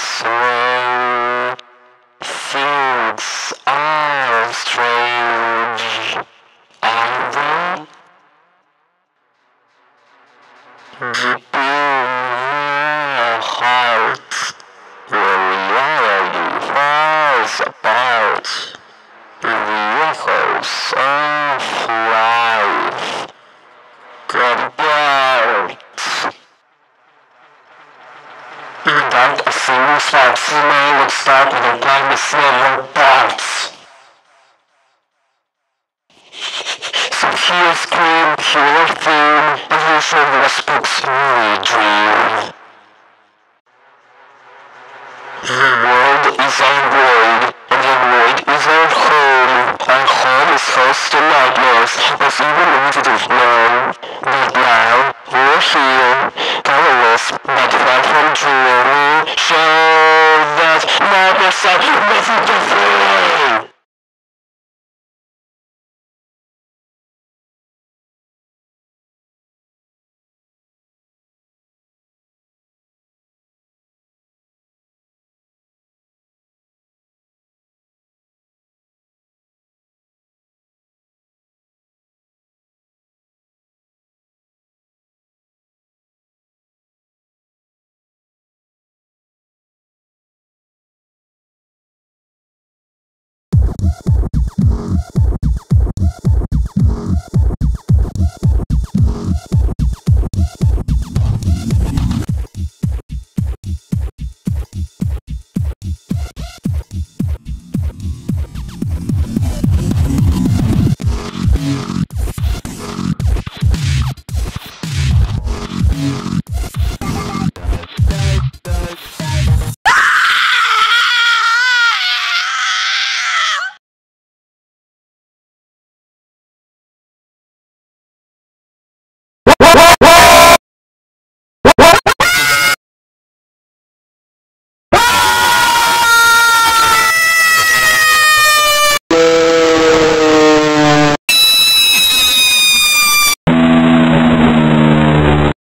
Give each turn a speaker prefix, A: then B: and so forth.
A: sway fields are strange, are they? Hmm. muszą trzymać się drugiego słowa dance. So he pure he left the position was smoothly dream. The world is our world, and the world is our home. Our home is host to nightmares but even limited man. so with